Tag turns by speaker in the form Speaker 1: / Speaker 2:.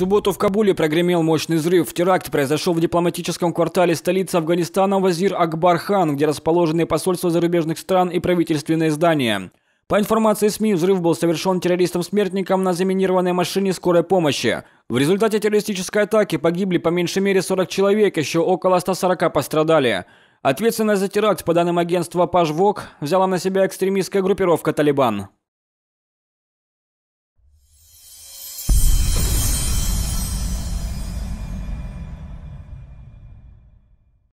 Speaker 1: субботу в Кабуле прогремел мощный взрыв. Теракт произошел в дипломатическом квартале столицы Афганистана Вазир Акбар Хан, где расположены посольства зарубежных стран и правительственные здания. По информации СМИ, взрыв был совершен террористом-смертником на заминированной машине скорой помощи. В результате террористической атаки погибли по меньшей мере 40 человек, еще около 140 пострадали. Ответственность за теракт, по данным агентства Пажвок, взяла на себя экстремистская группировка «Талибан».